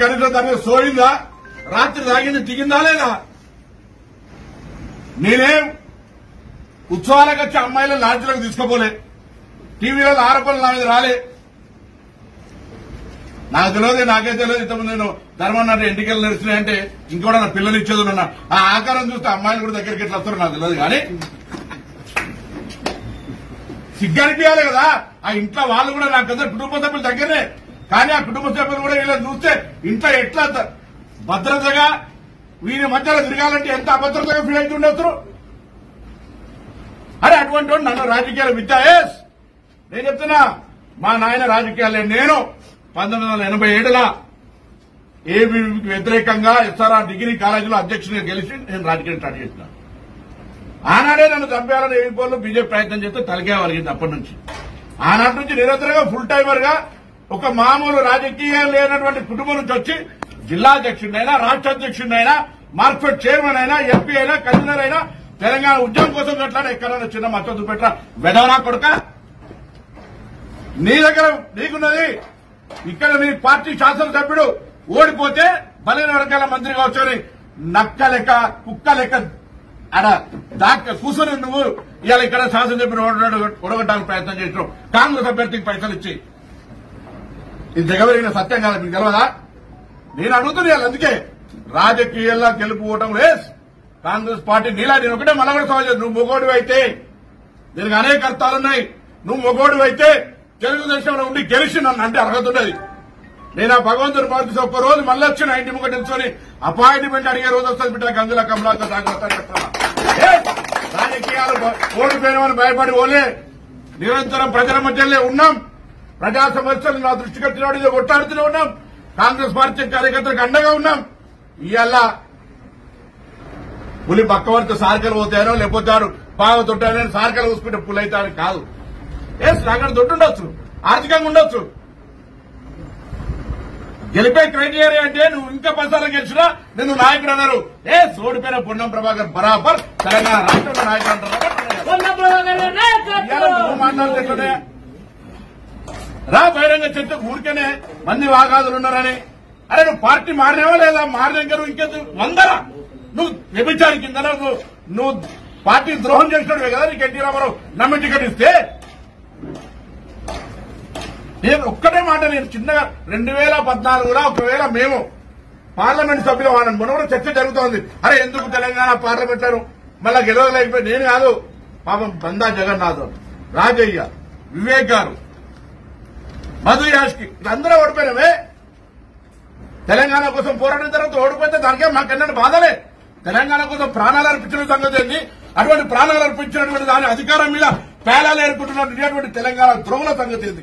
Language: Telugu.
కనీసం దాని సోయిందా? రాత్రి తాగింది దిగిందా లేదా? నేనేం ఉత్సవాలకు వచ్చి అమ్మాయిల లాడ్జ్లకు తీసుకోపోలే. టీవీలో ఆరోపణలు నా మీద రాలే. నాకు తెలియదు నాకే తెలియదు. ఇంతకుముందు నేను ధర్మం నాటి ఎన్నికలు నడిచినాయంటే ఇంకోటి నా పిల్లలు ఇచ్చేది ఉన్నా ఆ ఆకారం చూస్తే అమ్మాయిలు కూడా దగ్గరికి ఎట్లా వస్తారో నాకు తెలియదు కానీ సిగ్గనిపించాలి కదా. ఆ ఇంట్లో వాళ్ళు కూడా నాకు అందరు కుటుంబ సభ్యులు దగ్గరే కానీ ఆ కుటుంబ సభ్యులు కూడా వీళ్ళని చూస్తే ఇంట్లో ఎట్లా భద్రతగా వీరి మధ్యలో తిరగాలంటే ఎంత అభద్రతగా ఫీల్ అవుతుండొచ్చు అరే అటువంటి వాడు నన్ను రాజకీయాలు విద్యాయేస్ నేను చెప్తున్నా మా నాయన రాజకీయాలే. నేను పంతొమ్మిది వందల ఎనభై ఏడులో ఏబీవీకి వ్యతిరేకంగా ఎస్ఆర్ఆర్ డిగ్రీ కాలేజీలో అధ్యక్షుడిగా గెలిచి నేను రాజకీయం స్టార్ట్ చేసిన. ఆనాడే నన్ను చంపేయాలని ఏబీపీలో బీజేపీ ప్రయత్నం చేస్తే తలకే వలిగింది అప్పటి నుంచి. ఆనాటి నుంచి నిరంతరంగా ఫుల్ టైమర్గా ఒక మామూలు రాజకీయం లేనటువంటి కుటుంబం నుంచి వచ్చి జిల్లా అధ్యక్షుడినైనా రాష్ట్ర అధ్యక్షుడినైనా మార్కెట్ చైర్మన్ అయినా ఎంపీ అయినా కన్వీనర్ అయినా తెలంగాణ ఉద్యమం కోసం కట్టాడు ఎక్కడైనా చిన్న మద్దతు చూపెట్టరా వెదవనా కొడుక? నీ దగ్గర నీకున్నది ఇక్కడ నీ పార్టీ శాసనసభ్యుడు ఓడిపోతే బలైన వర్గాల మంత్రి కావచ్చు నక్క లెక్క కుక్క లెక్క అడ దాక్క కూర్చొని నువ్వు ఇవాళ ఇక్కడ శాసనసభ్యుడు ఓడగొట్టడానికి ప్రయత్నం చేసినావు. కాంగ్రెస్ అభ్యర్థికి పైసలు ఇచ్చి ఇది జగవరిగిన సత్యం కాదు మీకు తెలియదా నేను అడుగుతున్నాను అందుకే. రాజకీయాల్లో గెలుపు ఓటం కాంగ్రెస్ పార్టీ నీలా నేను ఒకటే మళ్ళా కూడా సవాల్ చేస్తాను. నువ్వు మొగోడు అయితే దీనికి అనేక అర్థాలున్నాయి నువ్వు మొగోడు అయితే తెలుగుదేశంలో ఉండి గెలిచి నన్ను అంటే అర్హత ఉండదు నేను ఆ భగవంతుని ప్రార్థిస్తే ఒక్క రోజు మళ్ళీ వచ్చి నా ఇంటి ముఖం తెలుసుకొని అపాయింట్మెంట్ అడిగే రోజు వస్తుంది బిడ్డ గంజుల కమలాక ఏ, రాజకీయాలు ఓడిపోయిన ఓడిపోయినామని భయపడి ఓలే. నిరంతరం ప్రజల మధ్యలో ఉన్నాం. ప్రజా సమస్యలు నా దృష్టికి వచ్చినట్టు కొట్టాడుతూనే ఉన్నాం. కాంగ్రెస్ పార్టీ కార్యకర్తలకు అండగా ఉన్నాం. ఇవాళ పులి పక్కవరితో సార్కలు పోతానో లేకపోతే బాగా తొట్టానో సార్కలు చూసుకుంటే పులి అవుతానని కాదు. ఏ అక్కడ తొట్టుండొచ్చు ఆర్థికంగా ఉండొచ్చు. గెలిపే క్రైటీరియా అంటే నువ్వు ఇంకా పసాల గెలిచినా నిన్ను నాయకుడు అన్నారు ఏ సోడిపోయిన పొన్నం ప్రభాకర్ బరాబర్ తెలంగాణ రాష్ట్రంలో నాయకుడు అంటారు? రా బహిరంగ చర్చ ఊరికేనే మంది వాగాదులు ఉన్నారని. అరే నువ్వు పార్టీ మారినావా లేదా? మారినాక నువ్వు ఇంకెందుకు వందరా నువ్వు వ్యభిచారి కింద నువ్వు నువ్వు పార్టీ ద్రోహం చేసినట్టువే కదా నీకు ఎన్టీ రామారావు. నమ్మి టికెట్ ఇస్తే. నేను ఒక్కటే మాట నేను చిన్నగా రెండు వేల పద్నాలుగులో ఒకవేళ మేము పార్లమెంట్ సభ్యులు వాళ్ళని మొన్న కూడా చర్చ జరుగుతోంది. అరే ఎందుకు తెలంగాణ పార్లమెంట్లో మళ్ళా గెలవలేకపోయి నేను కాదు. పాపం బందా జగన్నాథ్ రాజయ్య వివేక్ గారు మధు యాష్కి అందరూ ఓడిపోయినవే. తెలంగాణ కోసం పోరాడిన తర్వాత ఓడిపోతే దానికే మాకన్నా బాధలే తెలంగాణ కోసం ప్రాణాలు అర్పించిన సంగతి ఏంది? అటువంటి ప్రాణాలు అర్పించినటువంటి దాని అధికారం మీద పేలాలు ఏర్పడుతున్నటువంటి తెలంగాణ ద్రోహుల సంగతి ఏంది?